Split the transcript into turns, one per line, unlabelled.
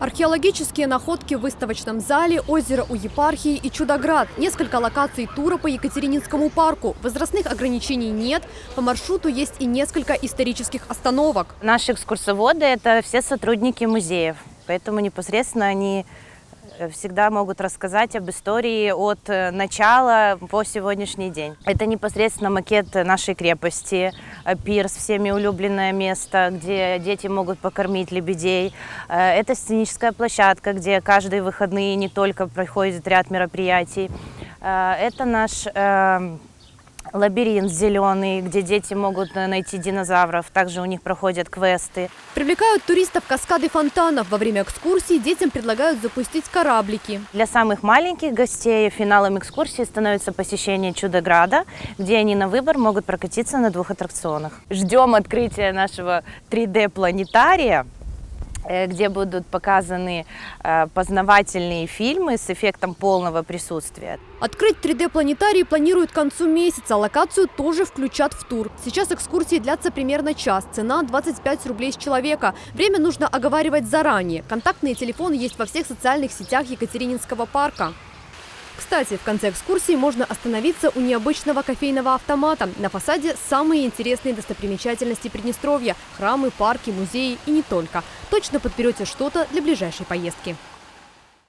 Археологические находки в выставочном зале, озеро у епархии и Чудоград. Несколько локаций тура по Екатерининскому парку. Возрастных ограничений нет. По маршруту есть и несколько исторических остановок.
Наши экскурсоводы – это все сотрудники музеев, поэтому непосредственно они всегда могут рассказать об истории от э, начала по сегодняшний день. Это непосредственно макет нашей крепости, э, пирс, всеми улюбленное место, где дети могут покормить лебедей. Э, Это сценическая площадка, где каждые выходные не только проходит ряд мероприятий. Э, Это наш э, лабиринт зеленый, где дети могут э, найти динозавров. Также у них проходят квесты.
Привлекают туристов каскады фонтанов. Во время экскурсии детям предлагают запустить кораблики.
Для самых маленьких гостей финалом экскурсии становится посещение Чудограда, где они на выбор могут прокатиться на двух аттракционах. Ждем открытия нашего 3D-планетария э, где будут показаны э, познавательные фильмы с эффектом полного присутствия.
Открыть 3D-планетарий планируют к концу месяца. Локацию тоже включат в тур. Сейчас экскурсии длятся примерно час. Цена 25 рублей с человека. Время нужно оговаривать заранее. Контактные телефоны есть во всех социальных сетях Екатерининского парка. Кстати, в конце экскурсии можно остановиться у необычного кофейного автомата. На фасаде самые интересные достопримечательности Приднестровья – храмы, парки, музеи и не только. Точно подберете что-то для ближайшей поездки.